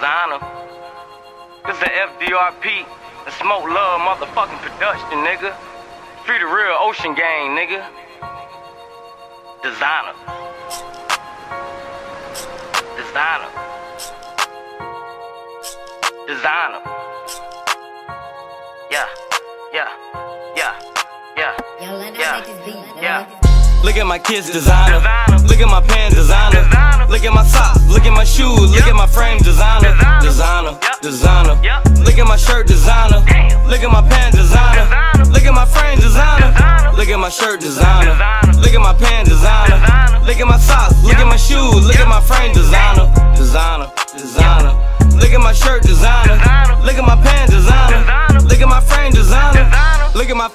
Yeah, designer. This is the FDR Pete, the Smokeluv motherfucking production, nigga. Free the real ocean gang, nigga. Designer. Designer. Designer. Yeah, yeah, yeah, yeah. Yeah. make this beat. boy. Yeah. Look at my kids designer. Designer. Look at my pants designer. Designer. Look at my socks. Look at my shoes. Look at my frame designer. Designer. Designer. Yep. Look at my shirt designer. Damn. Look at my pants designer. Designer. Look at my frame designer. Designer. Look at my shirt designer. Designer.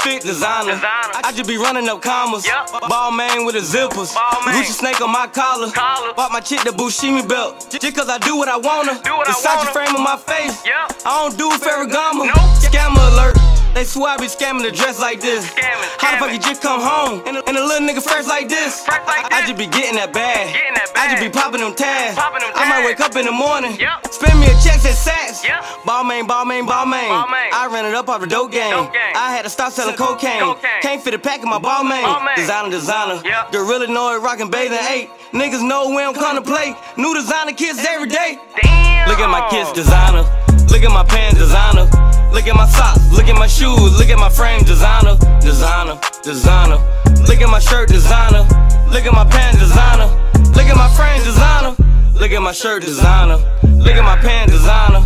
Fit designer. Designer. I, I just be running up commas. Yep. Balmain with the zippers. Gucci snake on my collar. Collar. Bought my chick the Bushimi belt. Just cause I do what I wanna. Do what I Versace frame on my face. Yep. I don't do Ferragamo. Nope. Scammer alert. They swear I be scamming the dress like this. Scamming, How the fuck you just come home and a, and a little nigga fresh like this? Fresh like I, I this. just be getting that bag. Getting that bag. I just be popping them tags. Popping them I might wake up in the morning. Yep. Spend me a check at Saks. Yep. Balmain, ball main, Balmain. Ball main. I ran it up off the dope game. Dope game. I had to stop selling cocaine. Cocaine. Can't fit a pack in my Balmain. Ball main. Designer, designer. Yep. Gorilla know it, rockin' Bathing Ape. Niggas know when I'm come to play. New designer kids every day. Damn. Look at my kids designer. Look at my pants designer. Look at my socks. Look at my shoes. Look at my frame designer. Designer, designer. Look at my shirt designer. Look at my pants designer. Look at my frame designer. Look at my shirt designer. Look at my pants designer.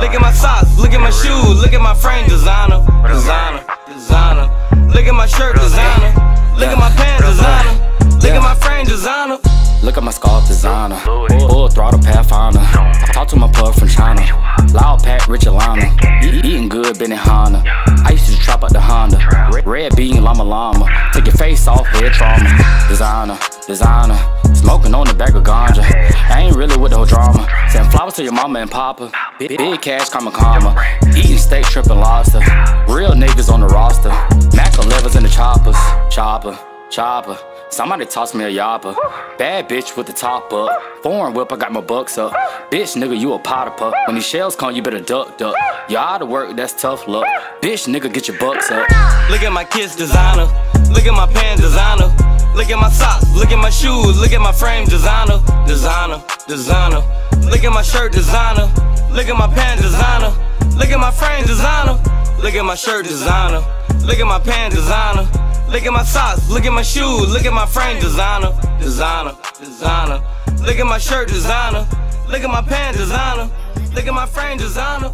Look at my socks. Look at my shoes. Look at my frame designer. Designer, designer. Look at my shirt designer. Look at my pants designer. Look at my frame designer. Look at my scarf designer. Full throttle Pathfinder. Talk to my plug from China. Loud pack, Rich Alana. E- eating good, Benihana. I used to trap out the Honda. Red bean, llama llama. Take your face off, head trauma. Designer, designer. Smoking on the back of ganja. I ain't really with the whole drama. Send flowers to your mama and papa. Big, big cash, comma, comma. Eating steak, and lobster. Real niggas on the roster. Mac 11s in the choppers. Chopper, chopper. Somebody toss me a yapper. Bad bitch with the top up. Foreign whip, I got my bucks up. Bitch, nigga, you a potter pup. When these shells come, you better duck, duck. You out of work, that's tough luck. Bitch, nigga, get your bucks up. Look at my kids designer. Look at my pants designer. Look at my socks. Look at my shoes. Look at my frame designer. Designer, designer. Look at my shirt designer. Look at my pants designer. Look at my frame designer. Look at my shirt designer. Look at my pants designer. Look at my socks. Look at my shoes. Look at my frame designer. Designer, designer. Look at my shirt designer. Look at my pants designer. Look at my frame designer.